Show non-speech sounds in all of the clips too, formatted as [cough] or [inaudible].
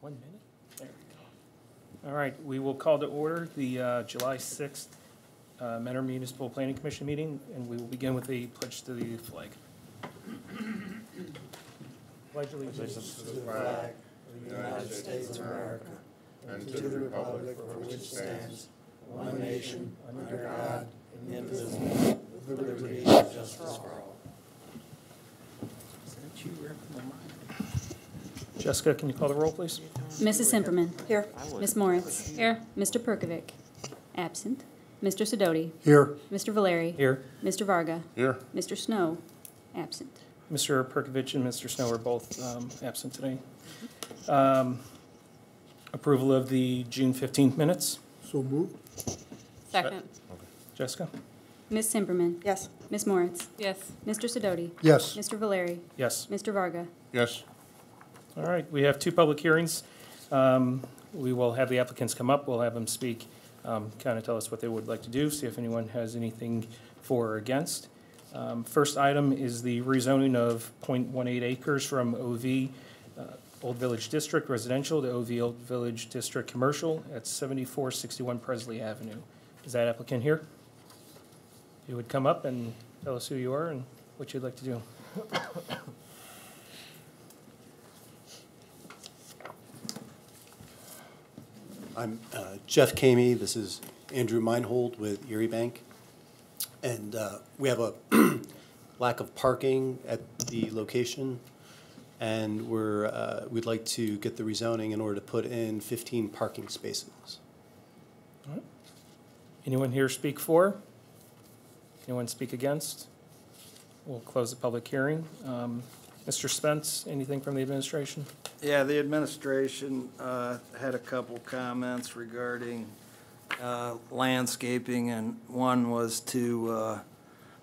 One minute? There we go. All right, we will call to order the uh, July 6th uh, Mentor Municipal Planning Commission meeting, and we will begin with a pledge to the flag. Pledge allegiance to the flag of the United States of America, and to the republic for which it stands, one nation, under God, indivisible, with liberty and justice for all. Jessica, can you call the roll, please? Mrs. Simperman. Here. Ms. Moritz. Here. Mr. Perkovic. Absent. Mr. Sidoti. Here. Mr. Valeri. Here. Mr. Varga. Here. Mr. Snow. Absent. Mr. Perkovich and Mr. Snow are both um, absent today. Um, Approval of the June 15th minutes. So moved. Second. Jessica? Ms. Simperman. Yes. Ms. Moritz. Yes. Mr. Sidoti. Yes. Mr. Valeri. Yes. Mr. Varga. Yes. All right, we have two public hearings. Um, We will have the applicants come up, we'll have them speak, kind of tell us what they would like to do, see if anyone has anything for or against. Um, First item is the rezoning of .18 acres from OV uh, Old Village District Residential to OV Old Village District Commercial at 7461 Presley Avenue. Is that applicant here? You would come up and tell us who you are and what you'd like to do. I'm uh, Jeff Kamey. This is Andrew Meinhold with Erie Bank. And uh, we have a [clears throat] lack of parking at the location. And we're, uh, we'd like to get the rezoning in order to put in 15 parking spaces. Anyone here speak for? Anyone speak against? We'll close the public hearing. Um, Mr. Spence, anything from the administration? Yeah, the administration uh, had a couple comments regarding uh, landscaping, and one was to uh,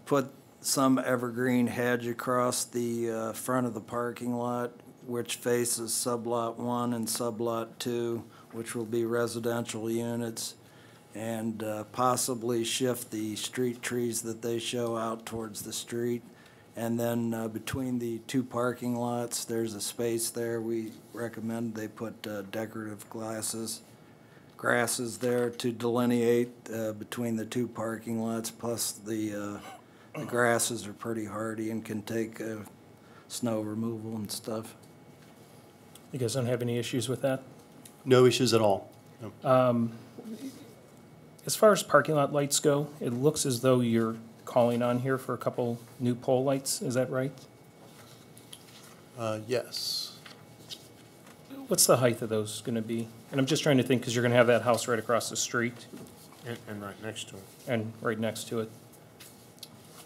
put some evergreen hedge across the uh, front of the parking lot, which faces sublot one and sublot two, which will be residential units, and uh, possibly shift the street trees that they show out towards the street. And then uh, between the two parking lots, there's a space there. We recommend they put uh, decorative glasses, grasses there to delineate uh, between the two parking lots. Plus, the, uh, the grasses are pretty hardy and can take uh, snow removal and stuff. You guys don't have any issues with that? No issues at all. No. As far as parking lot lights go, it looks as though you're calling on here for a couple new pole lights, is that right? Uh, Yes. What's the height of those gonna be? And I'm just trying to think, because you're gonna have that house right across the street And, and right next to it. and right next to it.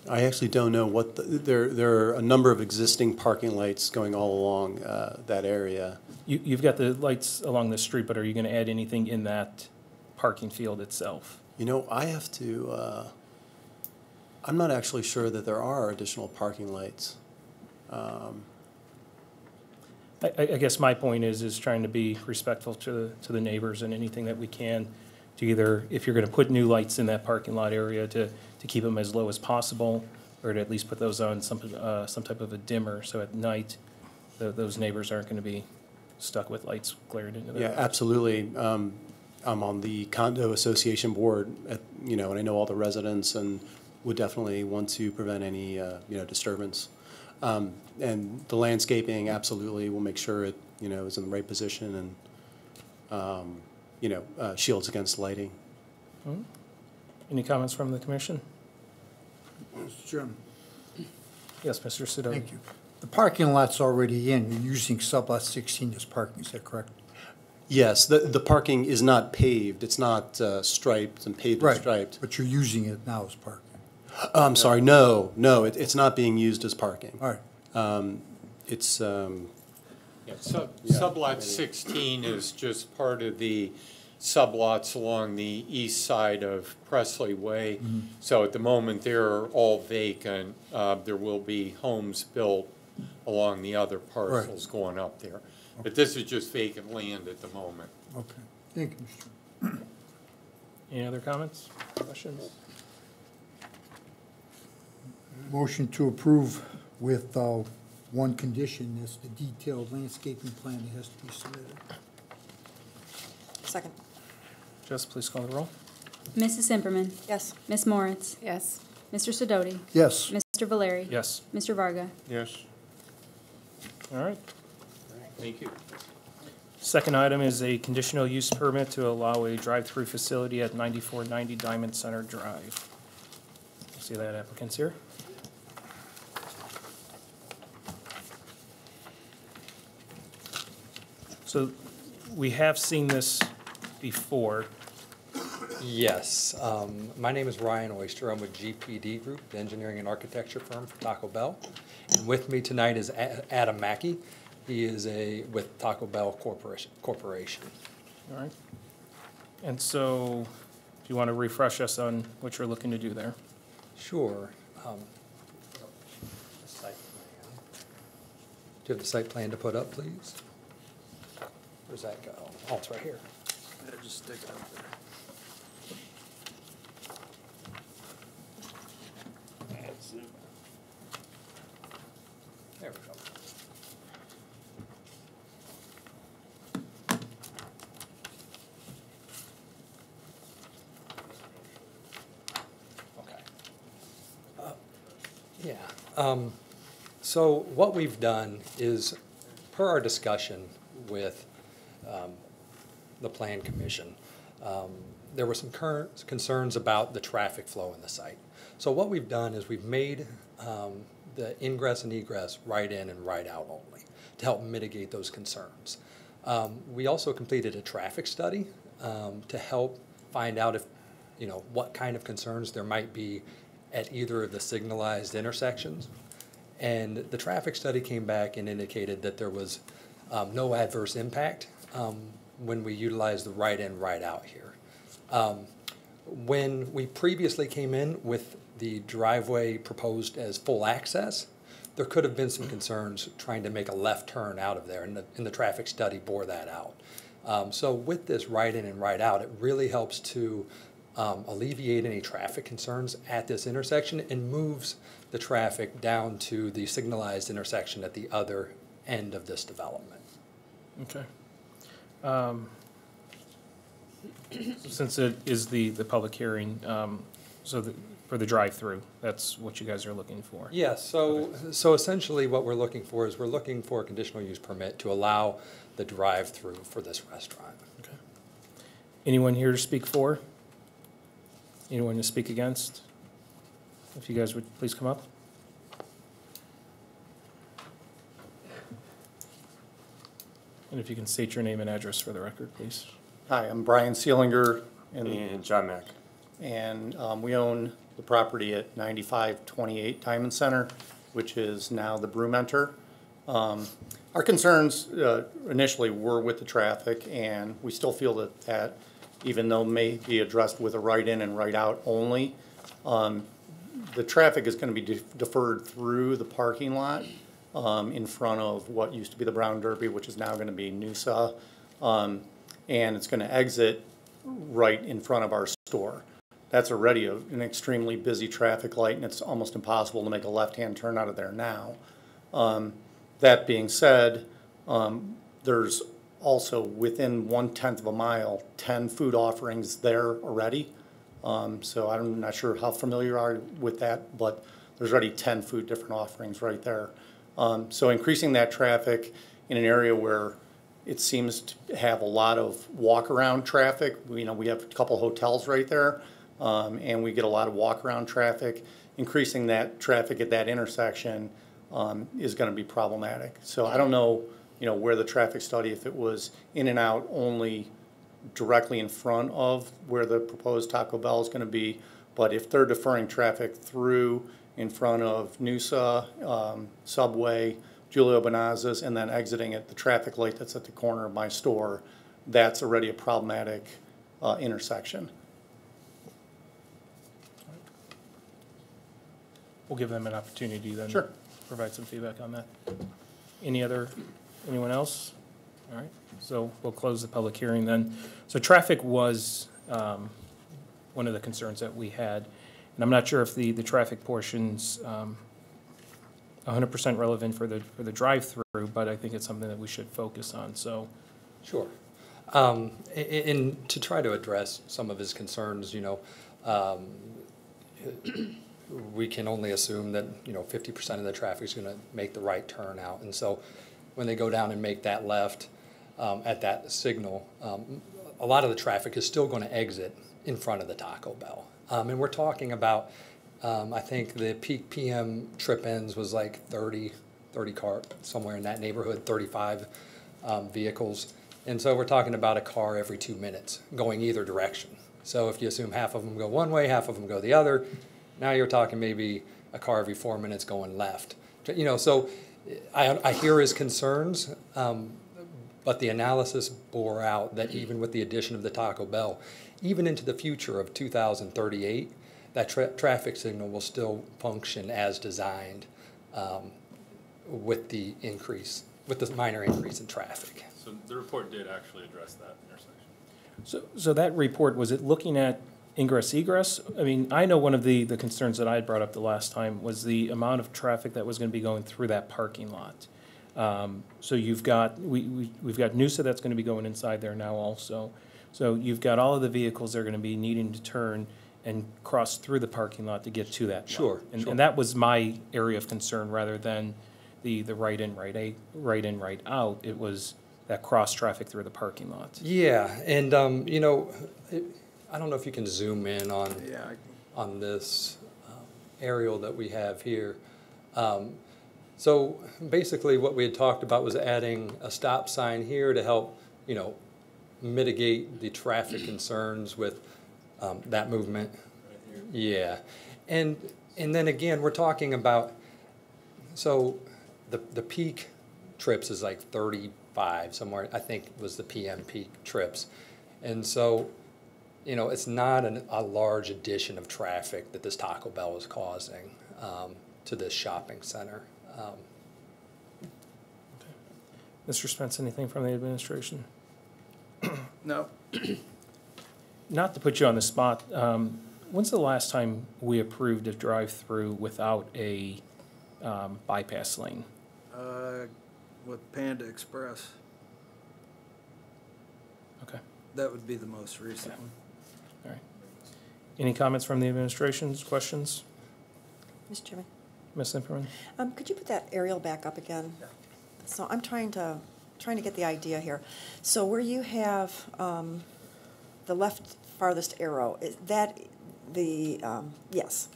I actually don't know what, the- there, there are a number of existing parking lights going all along uh, that area. You, you've got the lights along the street, but are you gonna add anything in that parking field itself? You know, I have to, uh, I'm not actually sure that there are additional parking lights. Um, I, I guess my point is, is trying to be respectful to, the to the neighbors and anything that we can to either, if you're gonna put new lights in that parking lot area, to, to keep them as low as possible, or to at least put those on some, uh, some type of a dimmer, so at night, tho- those neighbors aren't gonna be stuck with lights glared into their. Yeah, absolutely. Um, I'm on the condo association board, at- you know, and I know all the residents and would definitely want to prevent any, uh, you know, disturbance. Um, And the landscaping, absolutely, we'll make sure it, you know, is in the right position and, um, you know, uh, shields against lighting. Any comments from the commission? Mr. Chairman, Yes, Mr. Sidoti? thank you. The parking lot's already in, you're using sublot 16 as parking, is that correct? Yes, the, the parking is not paved, it's not uh, striped and paved and Right, striped. but you're using it now as parking. Oh, I'm sorry, no, no, it, it's not being used as parking. All right, Um, It's, um, Yeah, sub, Yeah. sublot sixteen is just part of the sublots along the east side of Presley Way. So at the moment, they're all vacant. Uh, there will be homes built along the other parcels going up there. But this is just vacant land at the moment. okay. Thank you, Mr. Chairman. Any other comments, questions? Motion to approve with uh, one condition, that's the detailed landscaping plan that has to be submitted. Second. Jess, please call the roll. Mrs. Simperman? Yes. Ms. Moritz? Yes. Mr. Sidoti? Yes. Mr. Valeri? Yes. Mr. Varga? Yes. All right. Thank you. Second item is a conditional use permit to allow a drive-through facility at 9490 Diamond Center Drive. See that applicant's here? So we have seen this before. Yes, um, my name is Ryan Oyster. I'm with GPD Group, the engineering and architecture firm for Taco Bell. And with me tonight is A- Adam Mackey. He is a, with Taco Bell Corporation, Corporation. All right. And so, do you want to refresh us on what you're looking to do there? Sure. um, the site plan. Do you have the site plan to put up, please? Where's that go? Oh, it's right here. Yeah, just stick it up there. There we go. Okay. Uh, Yeah, um, so what we've done is, per our discussion with, um, the Plan Commission, um, there were some current concerns about the traffic flow in the site. So what we've done is we've made, um, the ingress and egress right in and right out only to help mitigate those concerns. Um, we also completed a traffic study, um, to help find out if, you know, what kind of concerns there might be at either of the signalized intersections. And the traffic study came back and indicated that there was um, no adverse impact um, when we utilize the right in, right out here. Um, When we previously came in with the driveway proposed as full access, there could have been some concerns trying to make a left turn out of there, and the, and the traffic study bore that out. Um, So with this right in and right out, it really helps to um, alleviate any traffic concerns at this intersection and moves the traffic down to the signalized intersection at the other end of this development. Okay. Um, Since it is the, the public hearing, um, so the, for the drive-through, that's what you guys are looking for? Yes, so, so essentially what we're looking for is we're looking for a conditional use permit to allow the drive-through for this restaurant. Okay. Anyone here to speak for? Anyone to speak against? If you guys would please come up. And if you can state your name and address for the record, please. Hi, I'm Brian Seelinger, and, And John Mack. and um, we own the property at 9528 Diamond Center, which is now the Brewmentor. Um, Our concerns uh, initially were with the traffic, and we still feel that that, even though may be addressed with a right-in and right-out only, um, the traffic is going to be de- deferred through the parking lot um, in front of what used to be the Brown Derby, which is now going to be Noosa. Um, And it's going to exit right in front of our store. That's already a- an extremely busy traffic light, and it's almost impossible to make a left-hand turn out of there now. Um, That being said, um, there's also within one-tenth of a mile, ten food offerings there already. Um, So I'm not sure how familiar you are with that, but there's already ten food different offerings right there. Um, So increasing that traffic in an area where it seems to have a lot of walk-around traffic. We- You know, we have a couple hotels right there, um, and we get a lot of walk-around traffic. Increasing that traffic at that intersection um, is gonna be problematic. So I don't know, you know, where the traffic study, if it was in and out only directly in front of where the proposed Taco Bell is gonna be, but if they're deferring traffic through in front of Noosa, um, Subway, Julio Benazes, and then exiting at the traffic light that's at the corner of my store, that's already a problematic uh, intersection. We'll give them an opportunity then. Sure. to Provide some feedback on that. Any other, anyone else? All right, so we'll close the public hearing then. So traffic was um, one of the concerns that we had. And I'm not sure if the, the traffic portion's um, 100% relevant for the, for the drive-through, but I think it's something that we should focus on, so. Sure. Um, a- a- and to try to address some of his concerns, you know, um, we can only assume that, you know, fifty percent of the traffic is gonna make the right turn out. And so when they go down and make that left, um, at that signal, um, a lot of the traffic is still gonna exit in front of the Taco Bell. Um, and we're talking about, um, I think the peak PM trip ends was like 30, 30 car, somewhere in that neighborhood, thirty-five, um, vehicles. And so we're talking about a car every two minutes going either direction. So if you assume half of them go one way, half of them go the other, now you're talking maybe a car every four minutes going left. You know, so I, I hear his concerns, um, but the analysis bore out that even with the addition of the Taco Bell, even into the future of 2038, that tra- traffic signal will still function as designed um, with the increase, with the minor increase in traffic. So the report did actually address that intersection. So, so that report, was it looking at ingress egress? I mean, I know one of the, the concerns that I had brought up the last time was the amount of traffic that was gonna be going through that parking lot. Um, so you've got, we, we, we've got Noosa that's gonna be going inside there now also. So you've got all of the vehicles that are gonna be needing to turn and cross through the parking lot to get to that. lot. Sure, And, sure. and that was my area of concern, rather than the, the right in, right a, right in, right out. It was that cross traffic through the parking lot. Yeah, and, um, you know, it- I don't know if you can zoom in on, Yeah, on this um, aerial that we have here. Um, So basically, what we had talked about was adding a stop sign here to help, you know, mitigate the traffic concerns with um, that movement. Yeah, and, and then again, we're talking about, so the, the peak trips is like thirty-five somewhere, I think was the PM peak trips. And so, you know, it's not an, a large addition of traffic that this Taco Bell is causing um, to this shopping center. Um, Mr. Spence, anything from the administration? [clears throat] no, [clears throat] Not to put you on the spot, um, when's the last time we approved a drive-through without a um, bypass lane? uh, with Panda Express, Okay, that would be the most recent one. all right. Any comments from the administration's questions? Mr. Chairman, Ms. Simperman? um, could you put that aerial back up again? So I'm trying to, trying to get the idea here. So where you have, um, the left farthest arrow, is that the, um, yes.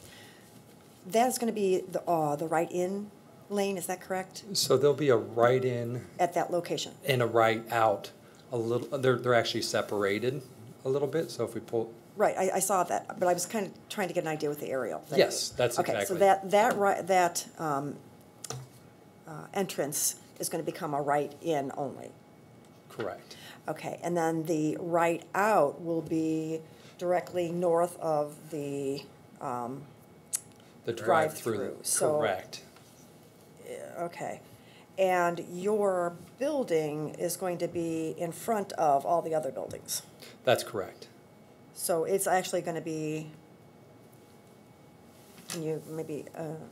That is gonna be the, uh, the right-in lane, is that correct? So there'll be a right in At that location? and a right out, a little, they're, they're actually separated a little bit, so if we pull, Right, I, I saw that, but I was kind of trying to get an idea with the aerial. Yes, that's Okay, so exactly- that, that right, that, um, uh, entrance is gonna become a right-in only? correct. Okay, and then the right out will be directly north of the, um, The Drive-through, drive-through, so- correct. okay. And your building is going to be in front of all the other buildings. That's correct. So it's actually gonna be, can you maybe, uh, Let me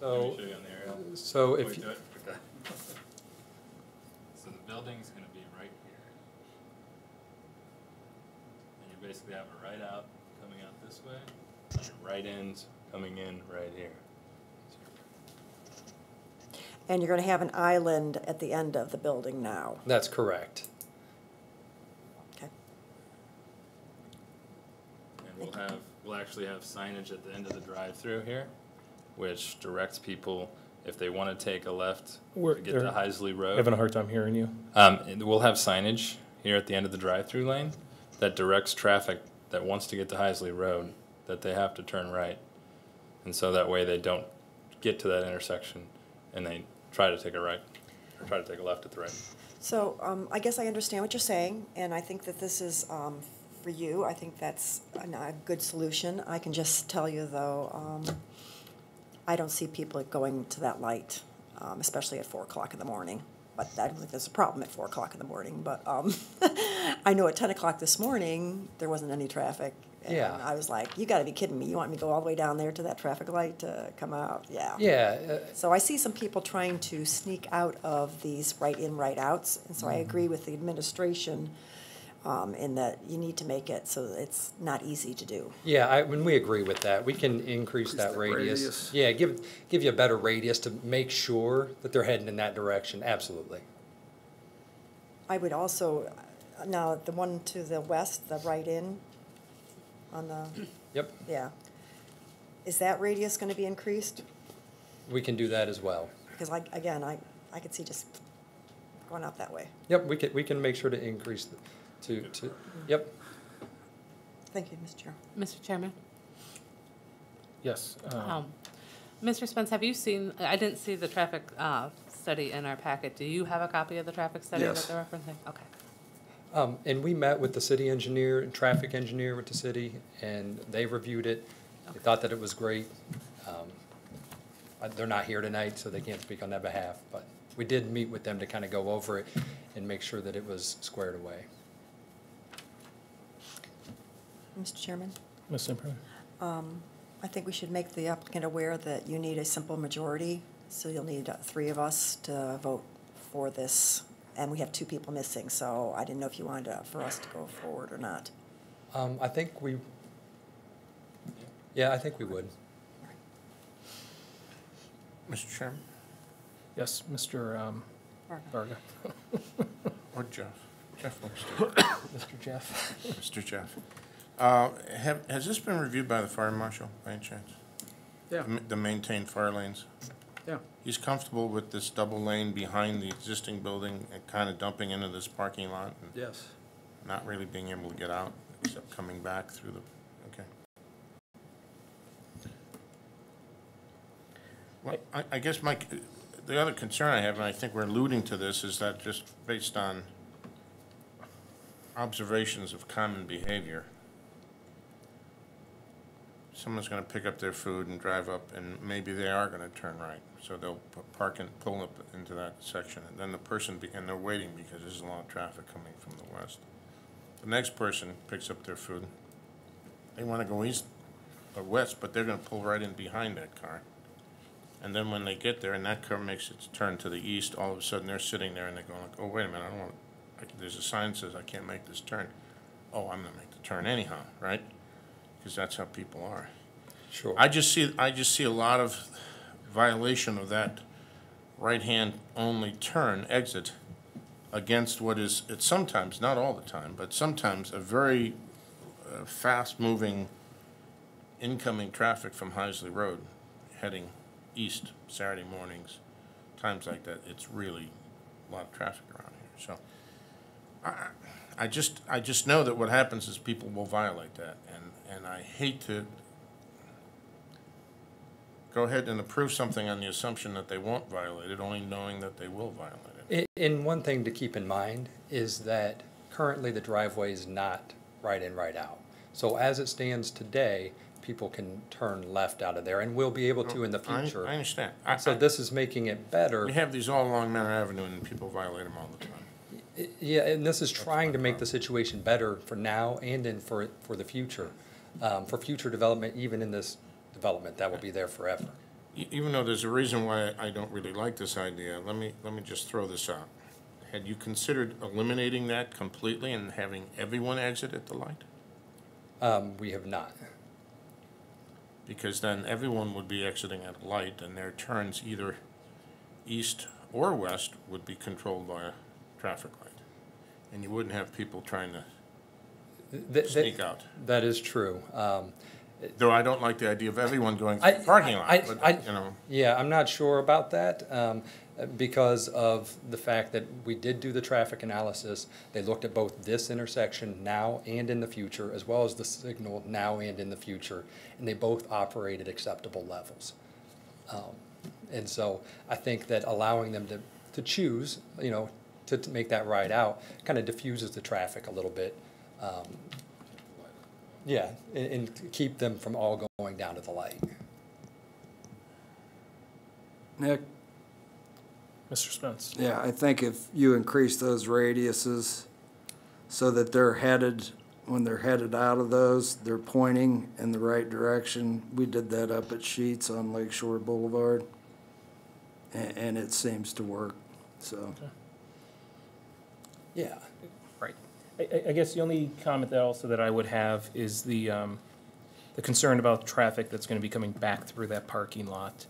So, show you on the aerial. so Wait, if, do it? Okay. So the building's gonna be right here. And you basically have a right out coming out this way, and a right ins coming in right here. and you're gonna have an island at the end of the building now, that's correct. okay? And we'll have, we'll actually have signage at the end of the drive-through here, which directs people, if they wanna take a left Where- to get to they're Heisley Road. Having a hard time hearing you. Um, and we'll have signage here at the end of the drive-through lane that directs traffic that wants to get to Heisley Road, that they have to turn right. And so that way they don't get to that intersection and they try to take a right, or try to take a left at the right. So, um, I guess I understand what you're saying, and I think that this is, um, for you, I think that's a, a good solution. I can just tell you, though, um, I don't see people going to that light, um, especially at four o'clock in the morning. But I don't think there's a problem at four o'clock in the morning, but, um, [laughs] I know at ten o'clock this morning, there wasn't any traffic, Yeah. And I was like, you gotta be kidding me. You want me to go all the way down there to that traffic light to come out? Yeah. Yeah, uh, So I see some people trying to sneak out of these right-in, right-outs, and so I Mm-hmm. agree with the administration um, in that you need to make it so it's not easy to do. yeah, I, when we agree with that, we can increase that radius. radius. Yeah, give, give you a better radius to make sure that they're heading in that direction, absolutely. I would also, now, the one to the west, the right-in on the, [clears throat] Yep, yeah. Is that radius gonna be increased? we can do that as well. Because I, again, I, I could see just going out that way. Yep, we can, we can make sure to increase, the- to, to, yep. Thank you, Mr. Chair. Mr. Chairman? Yes. uh, Um, Mr. Spence, have you seen, I didn't see the traffic uh, study in our packet. Do you have a copy of the traffic study that they're referencing? Okay. Um, and we met with the city engineer, and traffic engineer with the city, and they reviewed it. They thought that it was great. Um, They're not here tonight, so they can't speak on their behalf, but we did meet with them to kind of go over it and make sure that it was squared away. Mr. Chairman? Ms. Impright? Um, I think we should make the applicant aware that you need a simple majority, so you'll need uh, three of us to vote for this. And we have two people missing, so I didn't know if you wanted to- for us to go forward or not. Um, I think we, yeah, I think we would. Mr. Chairman, Yes, Mr. um, Varga. or Jeff, Jeff looks. [coughs] Mr. Jeff? Mr. Jeff. Uh, have, has this been reviewed by the fire marshal, by any chance? Yeah. The The maintained fire lanes? Yeah. He's comfortable with this double lane behind the existing building and kind of dumping into this parking lot and Yes. not really being able to get out, except coming back through the, okay. Well, I, I guess my, c- the other concern I have, and I think we're alluding to this, is that just based on observations of common behavior, someone's gonna pick up their food and drive up, and maybe they are gonna turn right. So they'll park and pull up into that section, and then the person, be- and they're waiting because there's a lot of traffic coming from the west. The next person picks up their food. They wanna go east or west, but they're gonna pull right in behind that car. And then when they get there and that car makes its turn to the east, all of a sudden they're sitting there and they're going like, oh, wait a minute, I don't want, there's a sign that says I can't make this turn. Oh, I'm gonna make the turn anyhow, right? Because that's how people are. Sure. I just see, I just see a lot of violation of that right-hand only turn exit against what is, it's sometimes, not all the time, but sometimes a very uh, fast-moving incoming traffic from Heisley Road heading east Saturday mornings, times like that, it's really a lot of traffic around here, so. I, I just, I just know that what happens is people will violate that, and, and I hate to go ahead and approve something on the assumption that they won't violate it, only knowing that they will violate it. I- And one thing to keep in mind is that currently the driveway is not right in, right out. So as it stands today, people can turn left out of there and we'll be able to in the I- future. I understand. I- So I- this is making it better. We have these all along Mentor Avenue, and people violate them all the time. Yeah, and this is trying to make the situation better for now and in for, for the future. Um, for future development, even in this development, that will be there forever. Even though there's a reason why I don't really like this idea, let me, let me just throw this out. Had you considered eliminating that completely and having everyone exit at the light? Um, we have not. Because then everyone would be exiting at a light, and their turns either east or west would be controlled by a traffic light. And you wouldn't have people trying to Th- th- sneak out. That is true. Um, Though I don't like the idea of everyone going I- through the parking I- lot, I- but, you know. Yeah, I'm not sure about that, um, because of the fact that we did do the traffic analysis. They looked at both this intersection now and in the future, as well as the signal now and in the future, and they both operate at acceptable levels. Um, And so I think that allowing them to, to choose, you know, to, to make that ride out, kind of diffuses the traffic a little bit. Um, Yeah, and, and keep them from all going down to the light. Nick? Mr. Spence? Yeah, I think if you increase those radiuses so that they're headed when they're headed out of those, they're pointing in the right direction. We did that up at Sheetz on Lake Shore Boulevard. And, and it seems to work, so. Yeah. Right. I, I- guess the only comment that also that I would have is the, um, the concern about traffic that's gonna be coming back through that parking lot.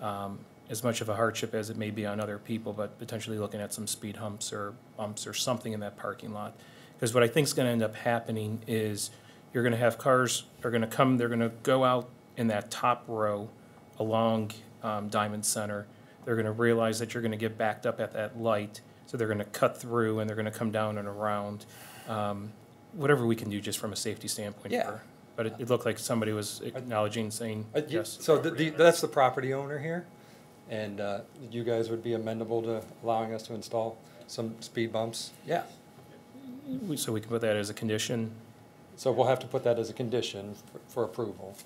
Um, As much of a hardship as it may be on other people, but potentially looking at some speed humps or bumps or something in that parking lot. Because what I think is gonna end up happening is you're gonna have cars are gonna come, they're gonna go out in that top row along um, Diamond Center. They're gonna realize that you're gonna get backed up at that light, so they're gonna cut through and they're gonna come down and around. Um, Whatever we can do just from a safety standpoint. Yeah. for- But it, it looked like somebody was acknowledging, saying, Uh, you- yes. So the, the, that's the property owner here, and, uh, you guys would be amenable to allowing us to install some speed bumps? Yeah. We- So we can put that as a condition. So we'll have to put that as a condition for- for approval.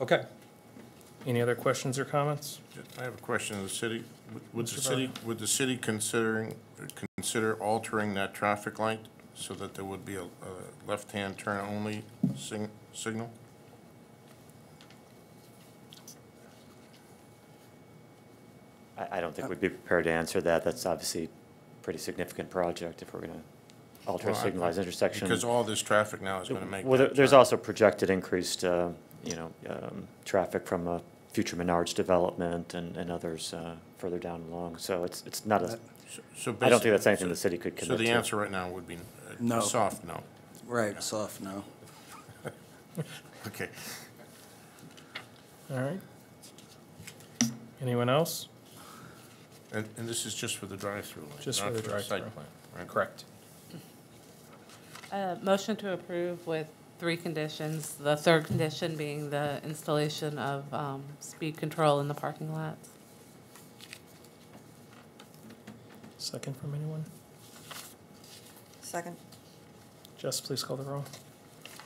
Okay. Any other questions or comments? I have a question of the city. Would- Would the Mr. city, would the city considering, consider altering that traffic light so that there would be a, a left-hand turn only sig- signal? I, I don't think we'd be prepared to answer that. That's obviously a pretty significant project if we're gonna alter a Well, I- signalized intersection. Because all this traffic now is gonna make. Well, there- that there's also projected increased, uh, you know, um, traffic from uh, future Menards development and, and others uh, further down along. So it's, it's not a, So- so I don't think that's anything so- the city could commit. So the to. answer right now would be uh, No. soft no. Right, soft no. [laughs] Okay. All right. Anyone else? And, and this is just for the drive-through lane? Just for the site drive-through. plan, right? Correct. Uh, motion to approve with three conditions, the third condition being the installation of, um, speed control in the parking lots. Second from anyone? Second? Jess, please call the roll.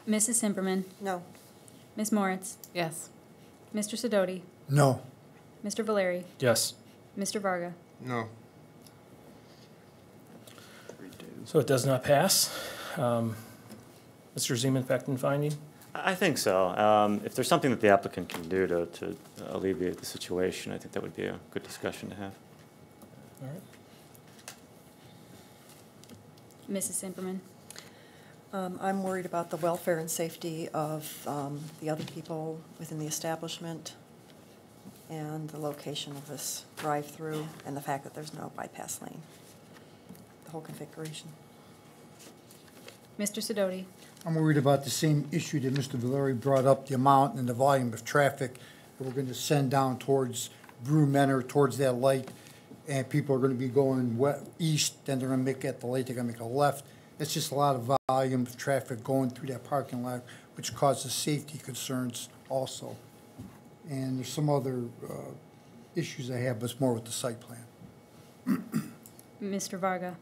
Mrs. Simperman? No. Ms. Moritz? Yes. Mr. Sidoti? No. Mr. Valeri? Yes. Mr. Varga? No. So it does not pass. Um, Mr. Zeman, fact and finding? I I think so. Um, If there's something that the applicant can do to, to alleviate the situation, I think that would be a good discussion to have. All right. Mrs. Simperman? Um, I'm worried about the welfare and safety of, um, the other people within the establishment and the location of this drive-through and the fact that there's no bypass lane. The whole configuration. Mr. Sidoti? I'm worried about the same issue that Mr. Valeri brought up, the amount and the volume of traffic that we're gonna send down towards Brewmentor, towards that light. And people are gonna be going we- east, then they're gonna make, at the light, they're gonna make a left. It's just a lot of volume of traffic going through that parking lot, which causes safety concerns also. And there's some other, uh, issues I have, but it's more with the site plan. Mr. Varga?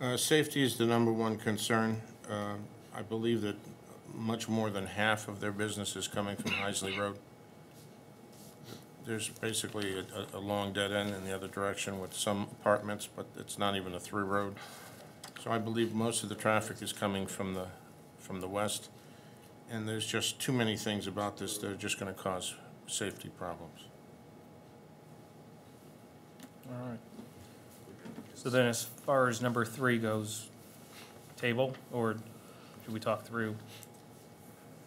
Uh, Safety is the number one concern. Uh, I believe that much more than half of their business is coming from Heisley Road. There's basically a, a long dead end in the other direction with some apartments, but it's not even a through road. So I believe most of the traffic is coming from the, from the west. And there's just too many things about this that are just gonna cause safety problems. All right. So then as far as number three goes, table, or should we talk through?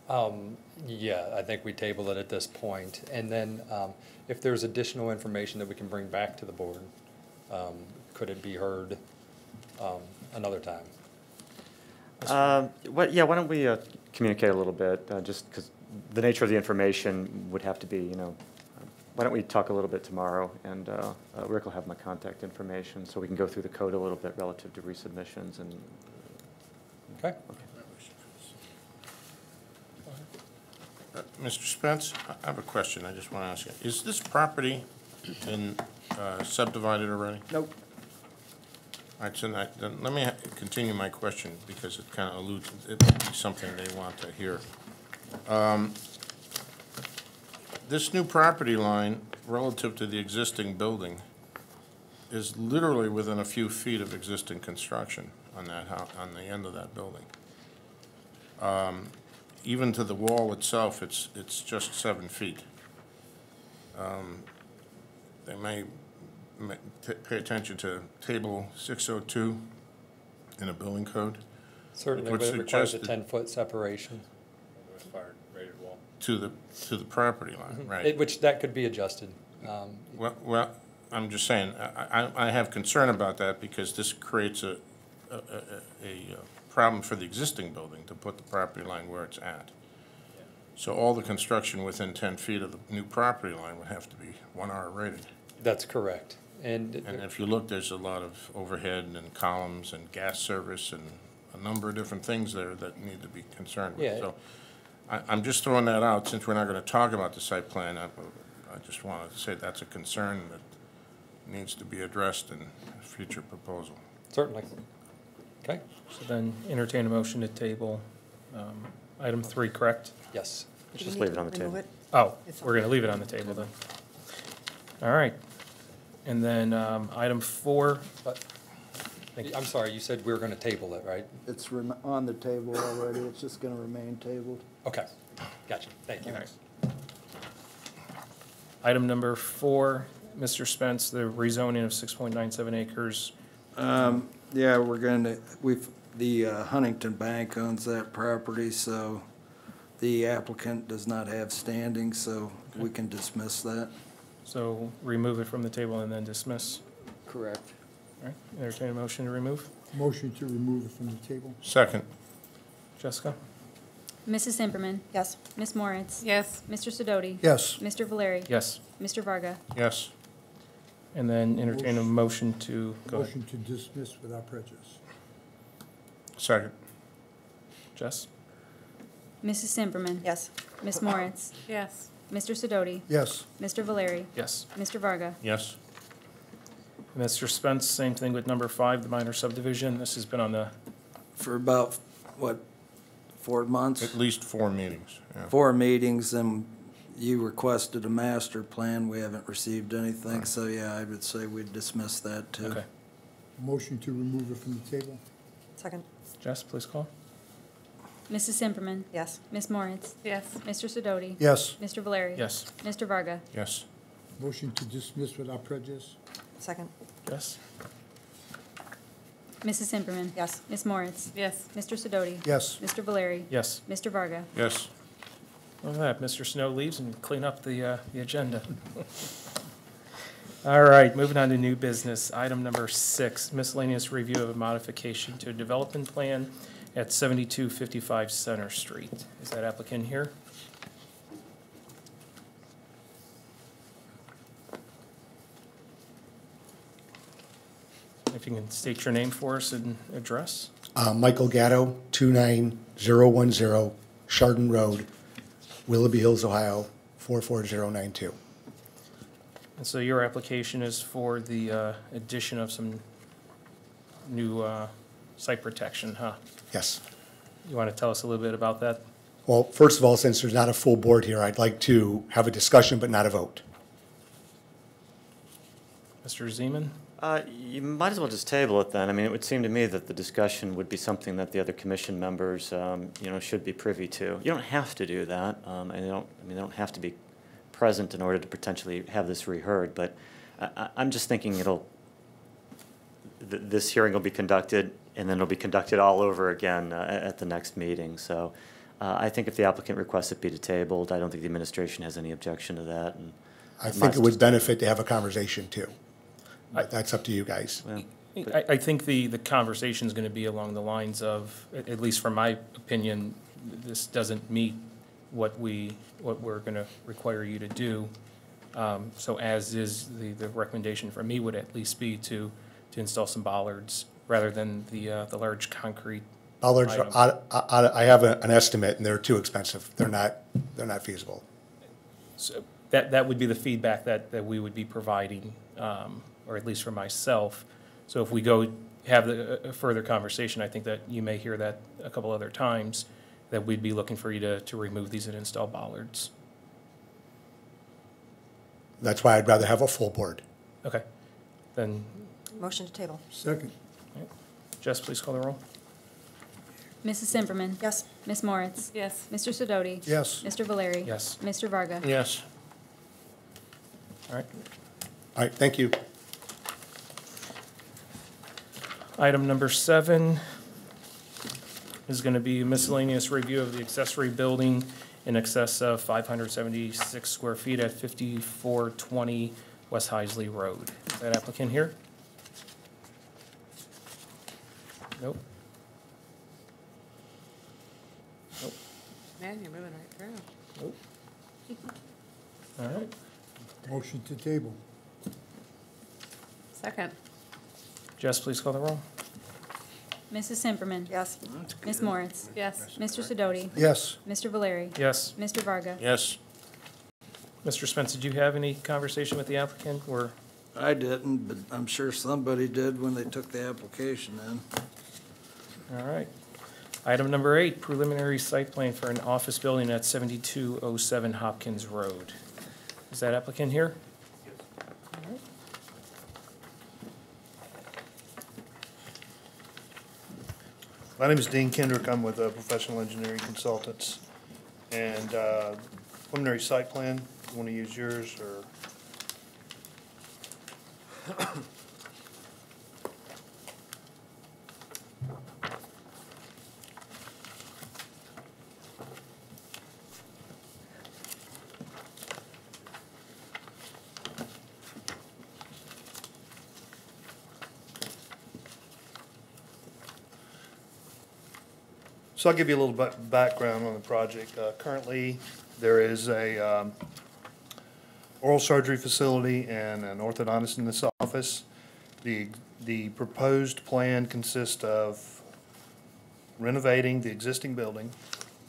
Um, yeah, I think we table it at this point. point, and then, um, if there's additional information that we can bring back to the board, um, could it be heard, um, another time? Um, what, yeah, why don't we uh, communicate a little bit, uh, just because the nature of the information would have to be, you know, uh, why don't we talk a little bit tomorrow, and uh, uh, Rick will have my contact information, so we can go through the code a little bit relative to resubmissions and. Okay. Uh, Mr. Spence, I have a question I just want to ask you. Is this property been uh, subdivided already? Nope. All right, so that- then let me ha- continue my question because it kind of alludes, it might be something they want to hear. Um, This new property line relative to the existing building is literally within a few feet of existing construction on that house, on the end of that building. Um, Even to the wall itself, it's, it's just seven feet. Um, They may, may t- pay attention to table 602 in a building code Certainly, Would but it requires a suggest that- ten-foot separation. Fire rated wall. to the, to the property line, It- right? Which, that could be adjusted. Um, Well, well, I'm just saying, I, I, I have concern about that because this creates a, a, a, a uh, problem for the existing building to put the property line where it's at. So all the construction within ten feet of the new property line would have to be one hour rated. That's correct. And And if you look, there's a lot of overhead and columns and gas service and a number of different things there that need to be concerned with. Yeah. So I, I'm just throwing that out, since we're not gonna talk about the site plan, I, I just wanna say that's a concern that needs to be addressed in a future proposal. certainly. Okay, So then entertain a motion to table um, item three, correct? yes. Do we Just need leave it on the table. it? Oh, It's we're gonna leave it on the table then. All right. And then um, item four, But, I'm sorry, you said we were going to table it, right? It's rem- on the table already, it's just gonna remain tabled. Okay, gotcha, thank you. All right. item number four, Mr. Spence, the rezoning of six point nine seven acres. Um, yeah, we're gonna, we've, the uh, Huntington Bank owns that property, so the applicant does not have standing, so we can dismiss that. So remove it from the table and then dismiss. Correct. All right, entertain a motion to remove. Motion to remove it from the table. Second, Jessica? Mrs. Simperman? Yes. Ms. Moritz? Yes. Mr. Sidoti? Yes. Mr. Valeri? Yes. Mr. Varga? yes, And then entertain a motion to, go ahead. Motion to dismiss without prejudice. second, Jess? Mrs. Simperman? Yes. Ms. Moritz? Yes. Mr. Sidoti? Yes. Mr. Valeri? Yes. Mr. Varga? yes, Mr. Spence, same thing with number five, the minor subdivision. This has been on the, For about, what, four months? at least four meetings, yeah. Four meetings, and you requested a master plan, we haven't received anything, so yeah, I would say we'd dismiss that too. okay. Motion to remove it from the table. Second. Jess, please call. Mrs. Simperman? Yes. Ms. Moritz? Yes. Mr. Sidoti? Yes. Mr. Valeri? Yes. Mr. Varga? Yes, Motion to dismiss without prejudice. Second. Jess? Mrs. Simperman? Yes. Ms. Moritz? Yes. Mr. Sidoti? Yes. Mr. Valeri? Yes. Mr. Varga? yes. Mr. Snow leaves and clean up the, uh, the agenda. [laughs] All right, moving on to new business. Item number six, miscellaneous review of a modification to a development plan at seventy-two fifty-five Center Street. Is that applicant here? If you can state your name for us and address? Uh, Michael Gatto, 29010 Chardon Road, Willoughby Hills, Ohio, 44092. And so your application is for the uh, addition of some new uh, site protection, huh? Yes. You want to tell us a little bit about that? Well, first of all, since there's not a full board here, I'd like to have a discussion but not a vote. Mr. Zeman? Uh, You might as well just table it then. I mean, it would seem to me that the discussion would be something that the other commission members, um, you know, should be privy to. You don't have to do that, um, and they don't, I mean, they don't have to be present in order to potentially have this reheard, but I- I'm just thinking it'll, th- this hearing will be conducted, and then it'll be conducted all over again uh, at the next meeting. So uh, I think if the applicant requests it be tabled, I don't think the administration has any objection to that, and I think it would benefit to have a conversation too. But that's up to you guys. Well, I, I think the, the conversation is going to be along the lines of, at at least from my opinion, this doesn't meet what we, what we're going to require you to do. Um, So as is, the, the recommendation from me would at least be to, to install some bollards rather than the, uh, the large concrete. Bollards, are item. out- out- I have a- an estimate, and they're too expensive. They're not, they're not feasible. So that, that would be the feedback that, that we would be providing, um, or at least for myself. So if we go have the, a- a further conversation, I think that you may hear that a couple other times, that we'd be looking for you to, to remove these and install bollards. That's why I'd rather have a full board. Okay, then, Motion to table. Second. Jess, please call the roll. Mrs. Simperman? Yes. Ms. Moritz? Yes. Mr. Sidoti? Yes. Mr. Valeri? Yes. Mr. Varga? Yes. All right. All right, thank you. Item number seven is going to be a miscellaneous review of the accessory building in excess of 576 square feet at 5420 West Heisley Road. Is that applicant here? Nope. Nope. Man, you're moving right through. Nope. All right. Motion to table. Second. Jess, please call the roll. Mrs. Simperman? Yes. Ms. Moritz? Yes. Mr. Sidoti? Yes. Mr. Valeri? Yes. Mr. Varga? Yes. Mr. Spence, did you have any conversation with the applicant or? I didn't, but I'm sure somebody did when they took the application in. All right. Item number eight, preliminary site plan for an office building at 7207 Hopkins Road. Is that applicant here? My name is Dean Kendrick. I'm with uh, Professional Engineering Consultants. And uh, preliminary site plan, you want to use yours or? So I'll give you a little bit background on the project. Uh, Currently, there is a um, oral surgery facility and an orthodontist in this office. The, the proposed plan consists of renovating the existing building.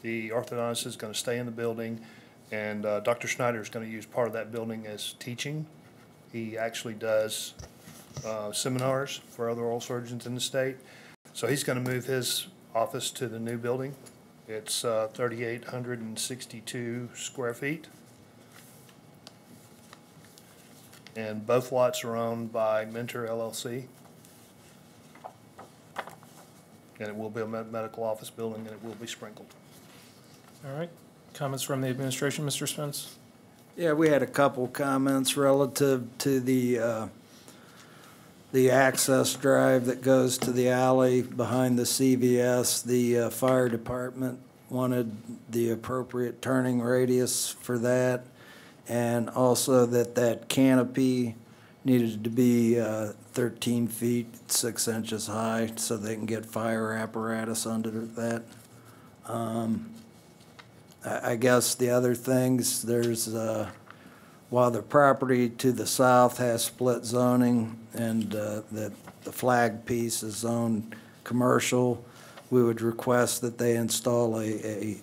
The orthodontist is going to stay in the building, and uh, Dr. Schneider is going to use part of that building as teaching. He actually does uh, seminars for other oral surgeons in the state. So he's going to move his office to the new building. It's uh, 3,862 square feet. And both lots are owned by Mentor LLC. And it will be a med- medical office building, and it will be sprinkled. All right. Comments from the administration, Mr. Spence? Yeah, we had a couple comments relative to the, uh, the access drive that goes to the alley behind the CVS. The uh, fire department wanted the appropriate turning radius for that. And also that that canopy needed to be uh, 13 feet, 6 inches high, so they can get fire apparatus under that. Um, I I guess the other things, there's, uh, while the property to the south has split zoning and uh, that the flag piece is zoned commercial, we would request that they install a, a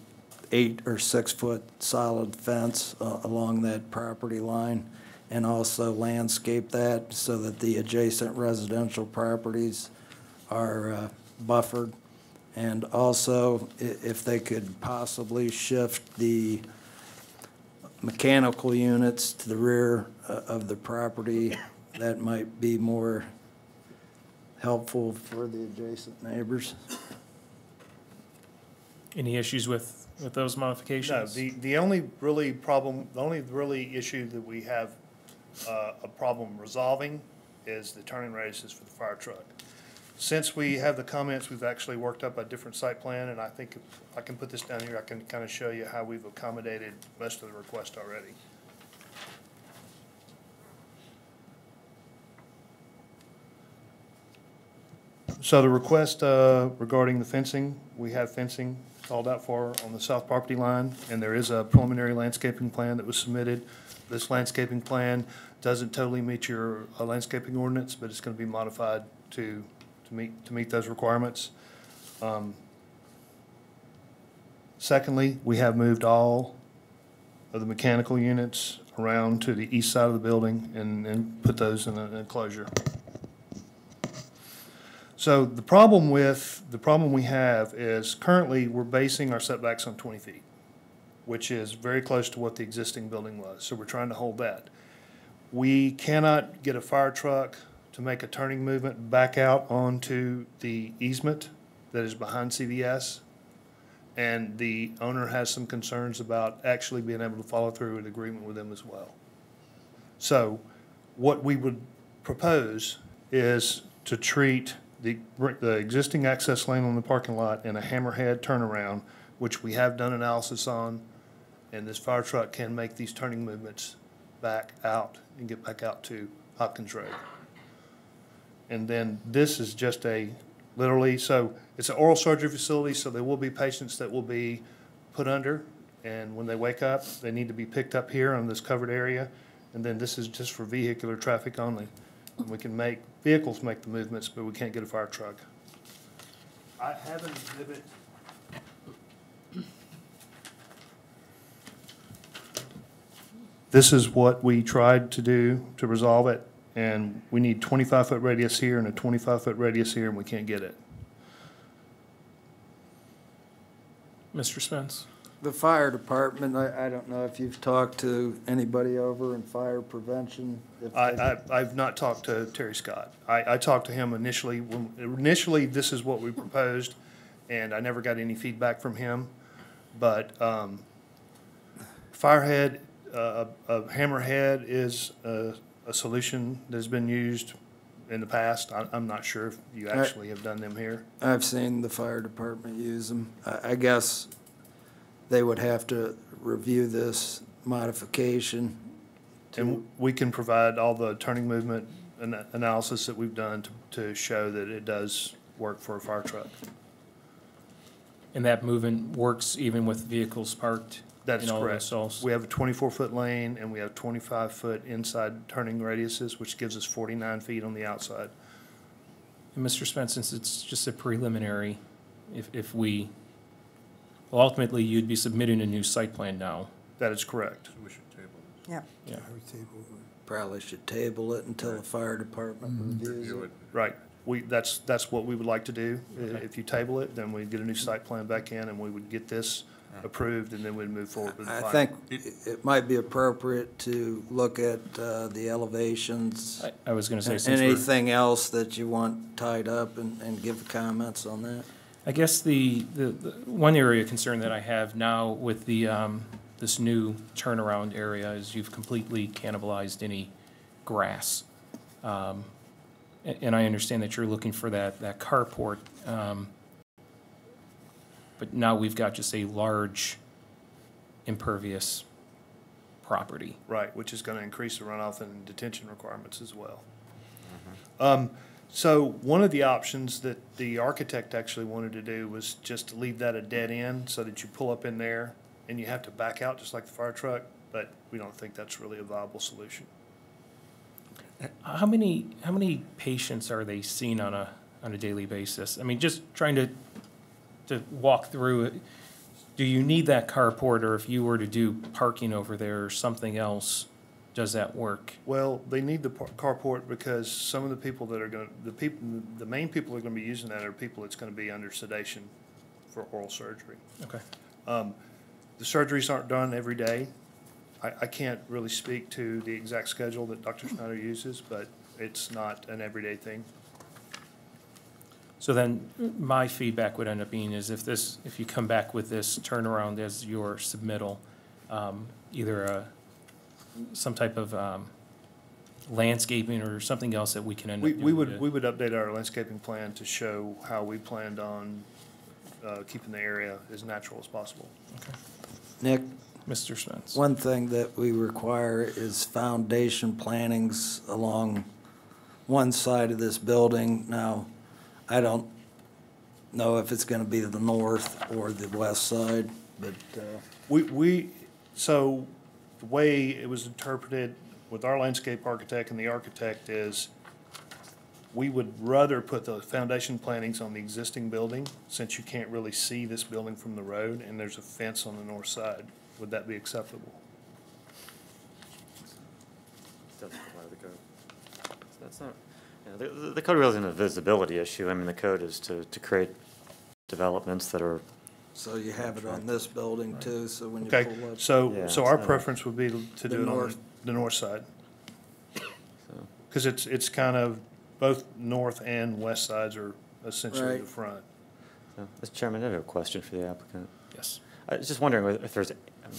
eight or six-foot solid fence uh, along that property line and also landscape that so that the adjacent residential properties are uh, buffered. And also, if they could possibly shift the mechanical units to the rear uh, of the property, that might be more helpful for the adjacent neighbors. Any issues with, with those No, modifications? the, the only really problem, the only really issue that we have uh, a problem resolving is the turning radiuses for the fire truck. Since we have the comments, we've actually worked up a different site plan, and I think if I can put this down here, I can kind of show you how we've accommodated most of the request already. So the request uh, regarding the fencing, we have fencing called out for on the south property line, and there is a preliminary landscaping plan that was submitted. This landscaping plan doesn't totally meet your uh, landscaping ordinance, but it's going to be modified to, to meet, to meet those requirements. Um, Secondly, we have moved all of the mechanical units around to the east side of the building and, and put those in an enclosure. So the problem with, the problem we have is currently, we're basing our setbacks on twenty feet, which is very close to what the existing building was, so we're trying to hold that. We cannot get a fire truck to make a turning movement back out onto the easement that is behind CVS. And the owner has some concerns about actually being able to follow through an agreement with them as well. So what we would propose is to treat the, the existing access lane on the parking lot in a hammerhead turnaround, which we have done analysis on, and this fire truck can make these turning movements back out and get back out to Hopkins Road. And then this is just a, literally, so it's an oral surgery facility, so there will be patients that will be put under, and when they wake up, they need to be picked up here on this covered area, and then this is just for vehicular traffic only. And we can make, vehicles make the movements, but we can't get a fire truck. I have an exhibit. This is what we tried to do to resolve it, and we need twenty-five foot radius here and a twenty-five foot radius here, and we can't get it. Mr. Spence? The fire department, I, I don't know if you've talked to anybody over in fire prevention. if I, they- I, I've not talked to Terry Scott. I, I talked to him initially, when, initially, this is what we proposed, and I never got any feedback from him. But, um, Firehead, uh, a hammerhead is a, a solution that's been used in the past. I, I'm not sure if you actually have done them here. I've seen the fire department use them. I, I guess they would have to review this modification. And we can provide all the turning movement ana- analysis that we've done to, to show that it does work for a fire truck. And that movement works even with vehicles parked? That's in all those correct. stalls? We have a twenty-four foot lane and we have twenty-five foot inside turning radiuses, which gives us forty-nine feet on the outside. And Mr. Spence, since it's just a preliminary, if, if we, well, ultimately, you'd be submitting a new site plan now. That is correct. We should table it. Yeah. Yeah. Probably should table it until the fire department reviews Review it. it. Right. We, that's, that's what we would like to do. I- If you table it, then we'd get a new site plan back in and we would get this approved and then we'd move forward with the I final. think it- it might be appropriate to look at uh, the elevations. I, I was gonna say, and since we're, Anything else that you want tied up and, and give comments on that? I guess the, the, the one area of concern that I have now with the, um, this new turnaround area is you've completely cannibalized any grass. Um, a- and I understand that you're looking for that, that carport, um, but now we've got just a large impervious property. Right, which is gonna increase the runoff and detention requirements as well. Um, so one of the options that the architect actually wanted to do was just to leave that a dead end so that you pull up in there and you have to back out just like the fire truck, but we don't think that's really a viable solution. How many, how many patients are they seeing on a, on a daily basis? I mean, just trying to, to walk through it. Do you need that carport, or if you were to do parking over there or something else, does that work? Well, they need the par- carport because some of the people that are gonna, the people, the main people that are gonna be using that are people that's gonna be under sedation for oral surgery. Okay. Um, the surgeries aren't done every day. I, I can't really speak to the exact schedule that Dr. Schneider uses, but it's not an everyday thing. So then, my feedback would end up being is if this, if you come back with this turnaround as your submittal, um, either a, some type of, um, landscaping or something else that we can end up We, doing. we to- would, we would update our landscaping plan to show how we planned on, uh, keeping the area as natural as possible. Nick, Mr. Spence. one thing that we require is foundation plantings along one side of this building. Now, I don't know if it's gonna be the north or the west side, but, uh, We, we, so the way it was interpreted with our landscape architect and the architect is we would rather put the foundation plantings on the existing building, since you can't really see this building from the road, and there's a fence on the north side. Would that be acceptable? Doesn't the code. That's not, yeah, the, the- the code really isn't a visibility issue. I mean, the code is to, to create developments that are, so you have it on this building too, so when you Okay, pull up. so, Yeah, so our it's preference would be to do it on north. the, the north side. so. Because it's, it's kind of, both north and west sides are essentially Right. the front. So, Mr. Chairman, I have a question for the applicant. Yes. I was just wondering if there's,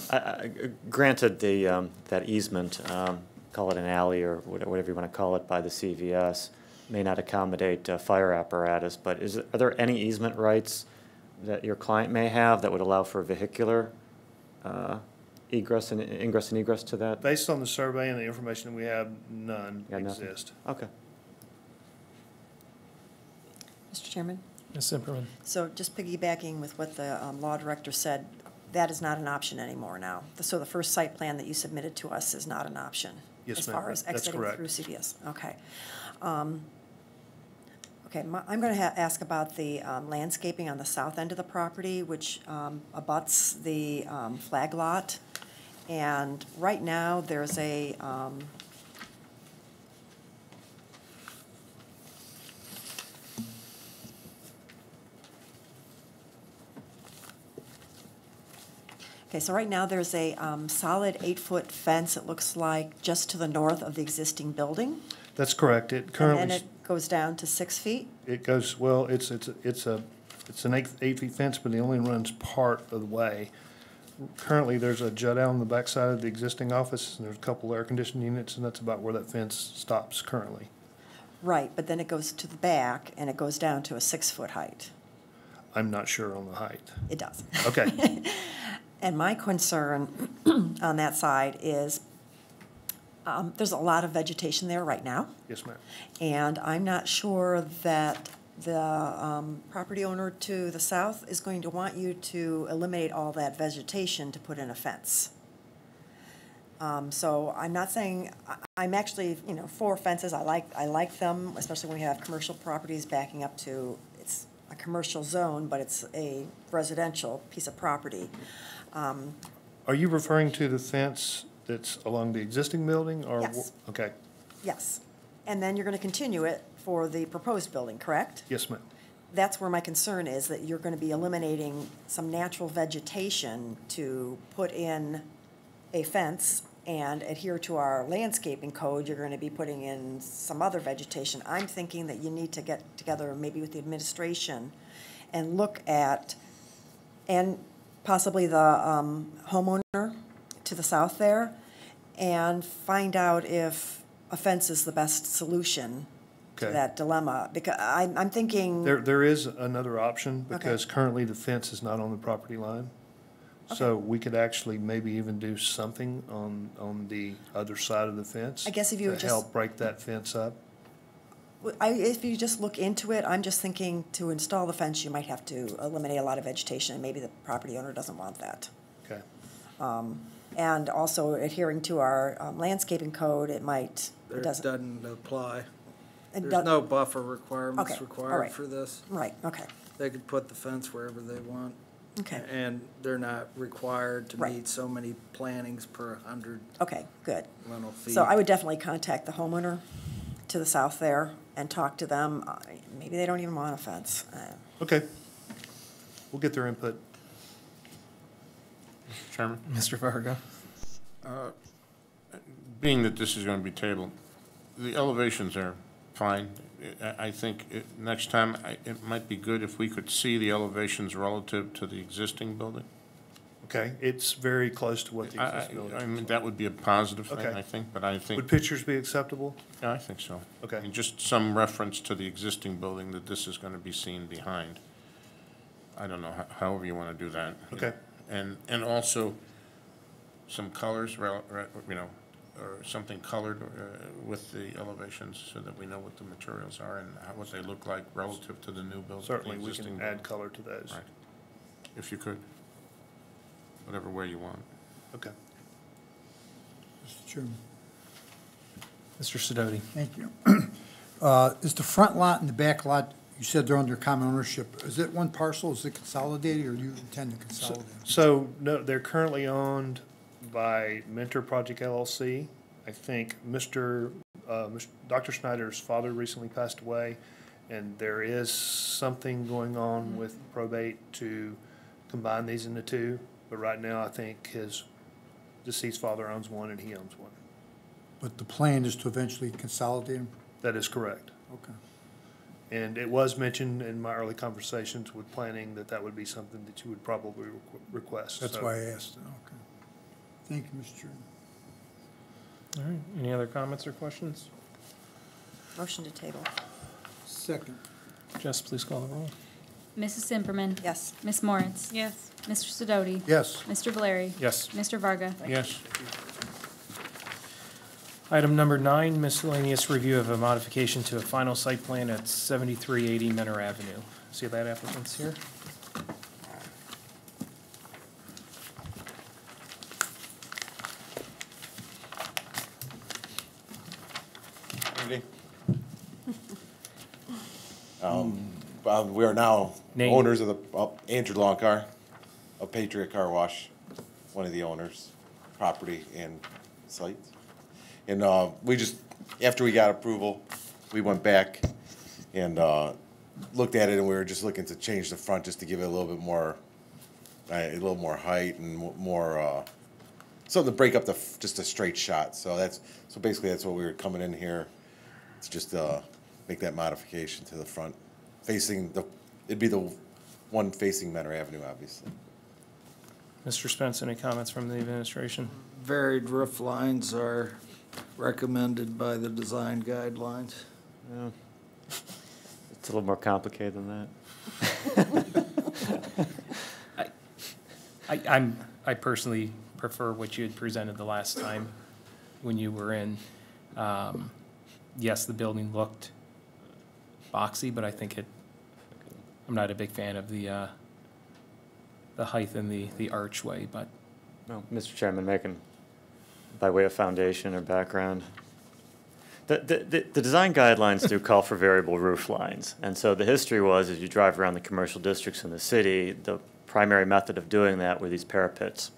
I- I- granted the, um, that easement, um, call it an alley or what- whatever you want to call it, by the CVS, may not accommodate uh, fire apparatus, but is, are there any easement rights that your client may have that would allow for vehicular uh, egress and ingress and egress to that? Based on the survey and the information we have, none Got nothing? exist. Okay. Mr. Chairman? Ms. Simperman? So just piggybacking with what the um, law director said, that is not an option anymore now. So the first site plan that you submitted to us is not an option? Yes, As far as exiting through CVS? Okay. Um, Okay, my- I'm going to ask about the um, landscaping on the south end of the property, which um, abuts the um, flag lot. And right now, there's a, um, Okay, so right now, there's a um, solid eight-foot fence, it looks like, just to the north of the existing building. That's correct. It currently, goes down to six feet? it goes, well, it's, it's, it's a, it's an eight, eight feet fence, but it only runs part of the way. Currently, there's a jut out on the backside of the existing office, and there's a couple air conditioning units, and that's about where that fence stops currently. Right, but then it goes to the back, and it goes down to a six-foot height. I'm not sure on the height. It does. Okay. [laughs] And my concern [clears throat] on that side is, um, there's a lot of vegetation there right now. Yes, ma'am. And I'm not sure that the um, property owner to the south is going to want you to eliminate all that vegetation to put in a fence. Um, So I'm not saying, I- I'm actually, you know, for fences, I like, I like them, especially when you have commercial properties backing up to, it's a commercial zone, but it's a residential piece of property. Um, Are you referring to the fence that's along the existing building, or? Yes. Okay, Yes. And then you're going to continue it for the proposed building, correct? yes, ma'am. That's where my concern is, that you're going to be eliminating some natural vegetation to put in a fence and adhere to our landscaping code, you're going to be putting in some other vegetation. I'm thinking that you need to get together maybe with the administration and look at, and possibly the um, homeowner to the south there, and find out if a fence is the best solution to that dilemma. Because I'm, I'm thinking. There, there is another option, Okay. because currently the fence is not on the property line. So we could actually maybe even do something on, on the other side of the fence. I guess if you would To just- help break that fence up. I, if you just look into it, I'm just thinking to install the fence, you might have to eliminate a lot of vegetation, and maybe the property owner doesn't want that. Okay. Um, and also adhering to our um, landscaping code, it might, There it doesn't. doesn't apply. it There's does- no buffer requirements Okay, all required right. for this. Right, okay, They could put the fence wherever they want. okay, And they're not required to Right. meet so many plantings per hundred okay, good. lineal feet. So I would definitely contact the homeowner to the south there and talk to them. Uh, Maybe they don't even want a fence. Uh, Okay. We'll get their input. Mr. Chairman? Mr. Varga? Uh, Being that this is going to be tabled, the elevations are fine. I I think it- next time, I- it might be good if we could see the elevations relative to the existing building. Okay, it's very close to what the I- existing building I I mean, that would be a positive thing, Okay. I think, but I think, Would pictures be acceptable? yeah, I think so. Okay. And just some reference to the existing building that this is going to be seen behind. I don't know, however you want to do that. Okay. And, and also some colors, rel- re- you know, or something colored uh, with the elevations so that we know what the materials are and how- what they look like relative to the new building. Certainly, we existing can add color to those. Right. If you could. Whatever way you want. Okay. Mr. Chairman. Mr. Sidoti? Thank you. [clears throat] Uh, Is the front lot and the back lot, you said they're under common ownership, is it one parcel, is it consolidated, or do you intend to consolidate? So, no, they're currently owned by Mentor Project LLC. I think Mr., uh. Dr. Schneider's father recently passed away, and there is something going on with probate to combine these into two. But right now, I think his deceased father owns one and he owns one. But the plan is to eventually consolidate them? That is correct. Okay. And it was mentioned in my early conversations with planning that that would be something that you would probably requ- request. That's So- why I asked, okay. Thank you, Mr. Chairman. All right, any other comments or questions? Motion to table. Second. Jess, please call the roll. Mrs. Simperman? Yes. Ms. Moritz? Yes. Mr. Sidoti? Yes. Mr. Valeri? Yes. Mr. Varga? Yes. Item number nine, miscellaneous review of a modification to a final site plan at 7380 Mentor Avenue. See that applicant's here? Um, uh, we are now Name. owners of the, uh, Andrew Longcar, of Patriot Car Wash, one of the owners, property and site. And, uh, we just, after we got approval, we went back and, uh, looked at it and we were just looking to change the front just to give it a little bit more, uh, a little more height and more, uh, something to break up the, f- just a straight shot. So that's, so basically that's what we were coming in here to just, uh, make that modification to the front, facing the, it'd be the one facing Mentor Avenue, obviously. Mr. Spence, any comments from the administration? Varied roof lines are recommended by the design guidelines. Yeah. It's a little more complicated than that. [laughs] I, I'm, I personally prefer what you had presented the last time when you were in. Um, Yes, the building looked boxy, but I think it, I'm not a big fan of the, uh, the height and the, the archway, but No, Mr. Chairman, making, by way of foundation or background, the, the, the- design guidelines do call for variable roof lines. And so the history was, as you drive around the commercial districts in the city, the primary method of doing that were these parapets.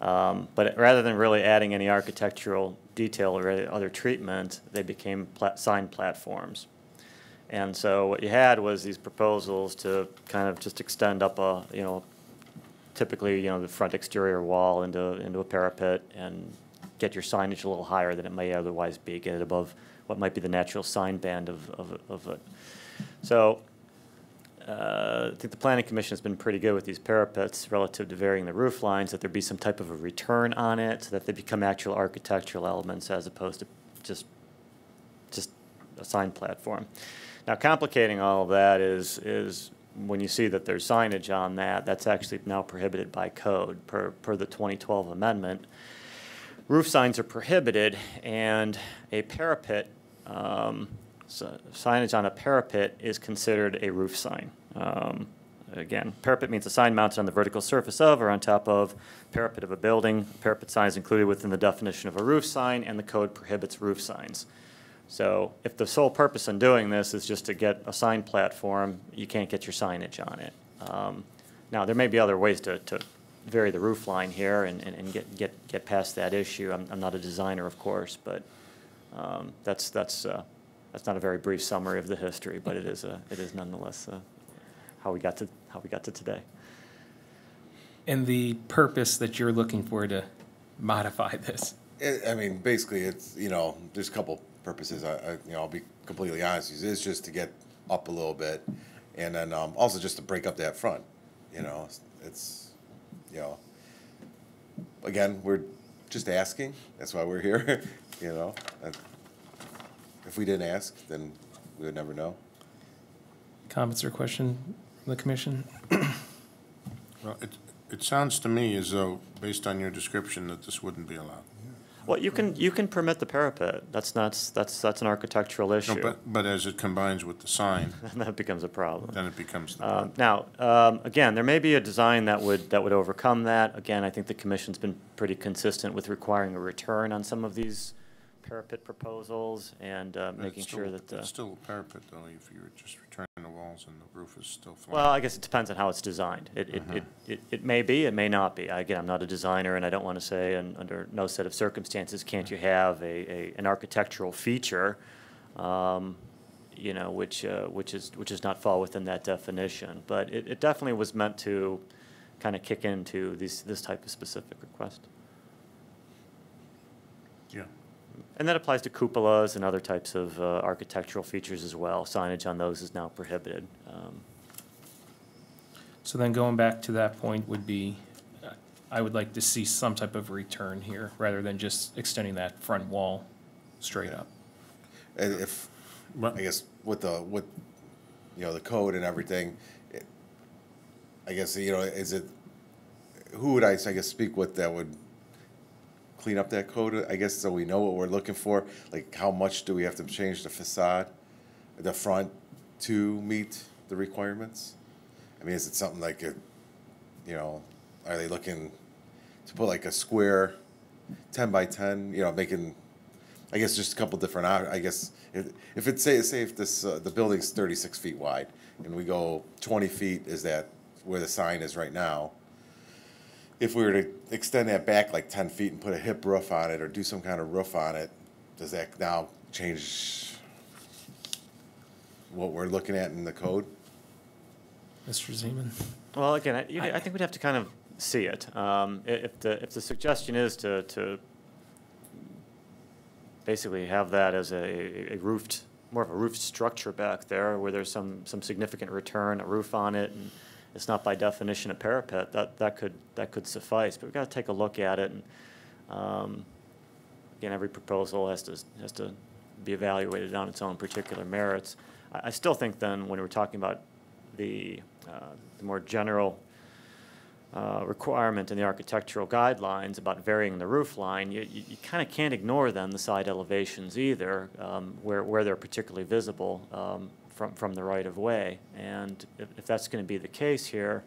Um, But rather than really adding any architectural detail or any other treatment, they became pla- sign platforms. And so what you had was these proposals to kind of just extend up a, you know, typically, you know, the front exterior wall into, into a parapet and get your signage a little higher than it may otherwise be, get it above what might be the natural sign band of, of, of it. So, uh, I think the planning commission has been pretty good with these parapets relative to varying the roof lines, that there be some type of a return on it, so that they become actual architectural elements as opposed to just, just a sign platform. Now, complicating all of that is, is when you see that there's signage on that, that's actually now prohibited by code per, per the 2012 amendment. Roof signs are prohibited, and a parapet, um, so signage on a parapet is considered a roof sign. Um, Again, parapet means a sign mounted on the vertical surface of or on top of parapet of a building. Parapet sign is included within the definition of a roof sign, and the code prohibits roof signs. So if the sole purpose in doing this is just to get a sign platform, you can't get your signage on it. Um, Now, there may be other ways to, to vary the roof line here and, and and get, get, get past that issue. I'm, I'm not a designer, of course, but um, that's, that's, uh, that's not a very brief summary of the history, but it is, a- it is nonetheless uh, how we got to, how we got to today. and the purpose that you're looking for to modify this. I I mean, basically, it's, you know, there's a couple purposes. I, I, you know, I'll be completely honest. with you. It's just to get up a little bit, and then um, also just to break up that front. You know, it's, it's, you know, again, we're just asking. That's why we're here. [laughs] you know, if we didn't ask, then we would never know. Comments or question from the commission? Well, it, it sounds to me as though, based on your description, that this wouldn't be allowed. Well, you can, you can permit the parapet. That's not, that's, that's an architectural No, issue. but, but as it combines with the sign, [laughs] And that becomes a problem. then it becomes the Um, problem. Now, um, again, there may be a design that would, that would overcome that. Again, I think the commission's been pretty consistent with requiring a return on some of these parapet proposals and uh, making it's sure that. uh, It's still a parapet, though, if you were just returning the walls and the roof is still flat. Well, I guess it depends on how it's designed. It, it, it, it, it may be, it may not be. Again, I'm not a designer, and I don't want to say, and under no set of circumstances, can't you have a, a, an architectural feature, um, you know, which, uh, which is, which does not fall within that definition. But it, it definitely was meant to kind of kick into these, this type of specific request. Yeah. And that applies to cupolas and other types of uh, architectural features as well. Signage on those is now prohibited. Um, So then going back to that point would be, uh, I would like to see some type of return here, rather than just extending that front wall straight up. And if, I guess with the, with, you know, the code and everything, it- I guess, you know, is it, who would I, I guess, speak with that would clean up that code, I guess, so we know what we're looking for? Like, how much do we have to change the facade, the front to meet the requirements? I mean, is it something like a, you know, are they looking to put like a square ten by ten, you know, making, I guess just a couple different, I guess, if, if it's, say, say if this, uh, the building's thirty-six feet wide, and we go twenty feet is that where the sign is right now, if we were to extend that back like ten feet and put a hip roof on it, or do some kind of roof on it, does that now change what we're looking at in the code? Mr. Zeman? Well, again, I, you- I think we'd have to kind of see it. Um, If the, if the suggestion is to, to basically have that as a a roofed, more of a roofed structure back there where there's some, some significant return, a roof on it, and it's not by definition a parapet, that, that could, that could suffice. But we've got to take a look at it. and um, Again, every proposal has to, has to be evaluated on its own particular merits. I, I still think then, when we're talking about the, uh, the more general uh, requirement in the architectural guidelines about varying the roof line, you, you, you kind of can't ignore then the side elevations either, um, where, where they're particularly visible um, from, from the right of way. And if, if that's going to be the case here,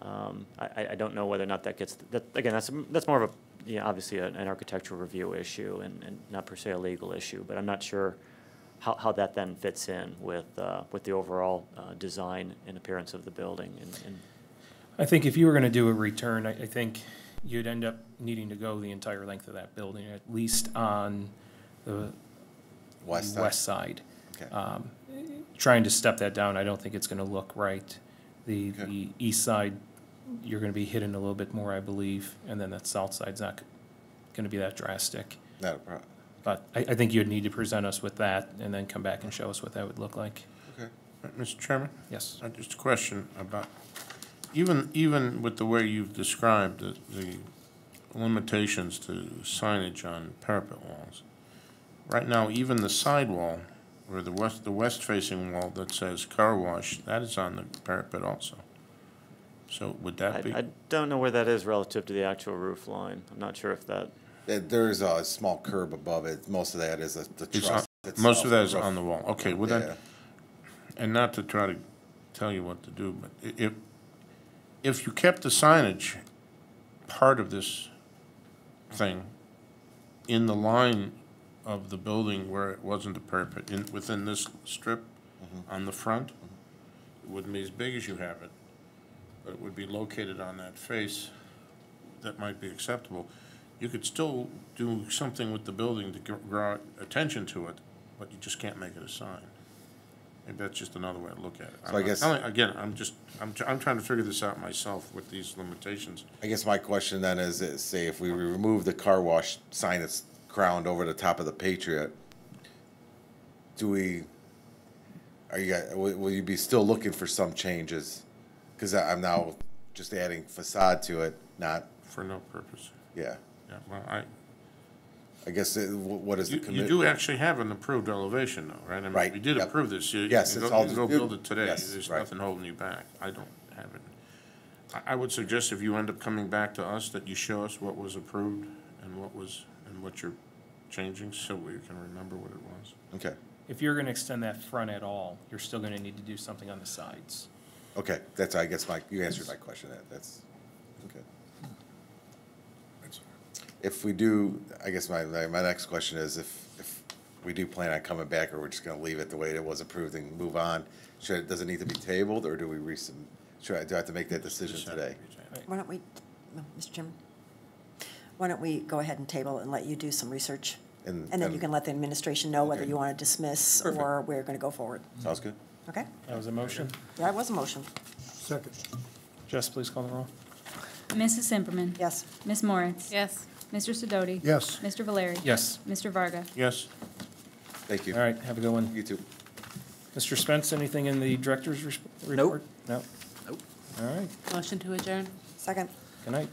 um, I, I- I don't know whether or not that gets, that, again, that's, that's more of a, you know, obviously an, an architectural review issue and, and not per se a legal issue, but I'm not sure how, how that then fits in with, uh, with the overall, uh, design and appearance of the building and, and I think if you were gonna do a return, I, I think you'd end up needing to go the entire length of that building, at least on the West side? west side. Okay. Um, Trying to step that down, I don't think it's gonna look right. The, the east side, you're gonna be hitting a little bit more, I believe, and then that south side's not gonna be that drastic. Not a problem. But I, I think you'd need to present us with that and then come back and show us what that would look like. Uh, Mr. Chairman? Yes. Uh, Just a question about, even, even with the way you've described the, the limitations to signage on parapet walls, right now, even the side wall, or the west, the west-facing wall that says car wash, that is on the parapet also. So would that be? I, I don't know where that is relative to the actual roof line. I'm not sure if that, There- There's a small curb above it, most of that is the the It's on- truss. Most of that is on the wall, okay, well Yeah. then, and not to try to tell you what to do, but i- if, if you kept the signage part of this thing in the line of the building where it wasn't a parapet, in, within this strip Mm-hmm. on the front, it wouldn't be as big as you have it, but it would be located on that face that might be acceptable. You could still do something with the building to gr- draw attention to it, but you just can't make it a sign. Maybe that's just another way to look at it. So I I'm not guess- telling- Again, I'm just, I'm, tr- I'm trying to figure this out myself with these limitations. I guess my question then is, is say if we remove the car wash sign that's crowned over the top of the Patriot, do we, are you, will, you be still looking for some changes? Cause I- I'm now just adding facade to it, not, For no purpose. yeah. Yeah, well, I, I guess, it- wh- what is the you, you do actually have an approved elevation though, right? I mean, Right, We did yep. approve this. You- you Yes, can it's go- all You go build it today. yes, There's right. nothing holding you back. I don't have it. I, I would suggest if you end up coming back to us, that you show us what was approved and what was, and what you're changing, so we can remember what it was. Okay, If you're gonna extend that front at all, you're still gonna need to do something on the sides. okay, that's, I guess my, you answered my question, that, that's, okay. If we do, I guess my, my, my next question is if, if we do plan on coming back, or we're just gonna leave it the way it was approved and move on, should, does it need to be tabled, or do we resub, should I, do I have to make that decision today? Why don't we, no, Mr. Chairman? Why don't we go ahead and table and let you do some research? And- And then you can let the administration know whether you want to dismiss Perfect. or we're going to go forward. Sounds good? Okay? That was a motion. That was a motion. Second. Jess, please call the roll. Mrs. Simperman? Yes. Ms. Moritz? Yes. Mr. Sidoti? Yes. Mr. Valeri? Yes. Mr. Varga? Yes. Thank you. All right, have a good one. You too. Mr. Spence, anything in the director's res- report? No? Nope. All right, Motion to adjourn? Second. good night.